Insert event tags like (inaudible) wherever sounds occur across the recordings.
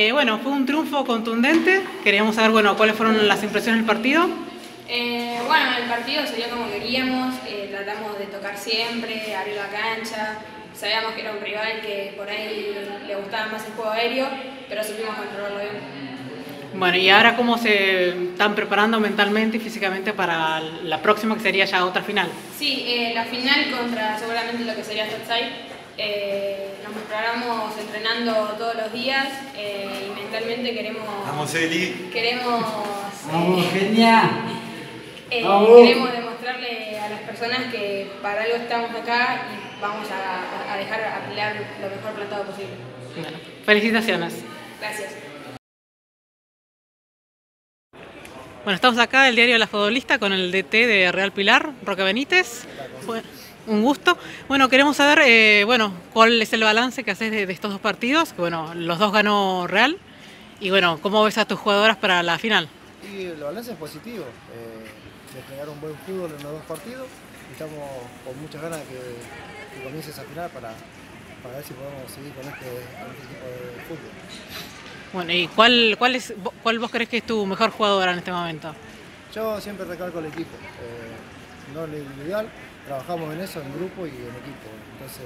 Eh, bueno, fue un triunfo contundente. Queríamos saber, bueno, cuáles fueron las impresiones del partido. Eh, bueno, el partido salió como queríamos, eh, tratamos de tocar siempre, abrir la cancha, sabíamos que era un rival que por ahí le gustaba más el juego aéreo, pero supimos controlarlo bien. Bueno, ¿y ahora cómo se están preparando mentalmente y físicamente para la próxima, que sería ya otra final? Sí, eh, la final contra seguramente lo que sería Statside. Eh, preparamos entrenando todos los días eh, y mentalmente queremos... Vamos, Eli. Queremos... Vamos, eh, genia. (laughs) eh, Vamos. queremos demostrarle a las personas que para algo estamos acá y vamos a, a dejar a pelear lo mejor plantado posible. Bueno, felicitaciones. Gracias. Bueno, estamos acá, el diario de la futbolista, con el DT de Real Pilar, Roque Benítez. Bueno, un gusto. Bueno, queremos saber, eh, bueno, cuál es el balance que haces de, de estos dos partidos. Bueno, los dos ganó Real. Y bueno, ¿cómo ves a tus jugadoras para la final? Y el balance es positivo. Eh, desplegar un buen fútbol en los dos partidos. y Estamos con muchas ganas de que, que comience esa final para, para ver si podemos seguir con este, con este tipo de fútbol. Bueno, ¿y cuál, cuál, es, cuál vos crees que es tu mejor jugadora en este momento? Yo siempre recalco el equipo, eh, no en individual, trabajamos en eso, en grupo y en equipo. Entonces,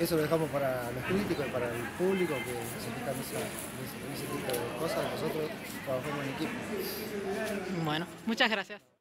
eso lo dejamos para los críticos y para el público que se fijan en ese tipo de cosas. Nosotros trabajamos en equipo. Bueno, muchas gracias.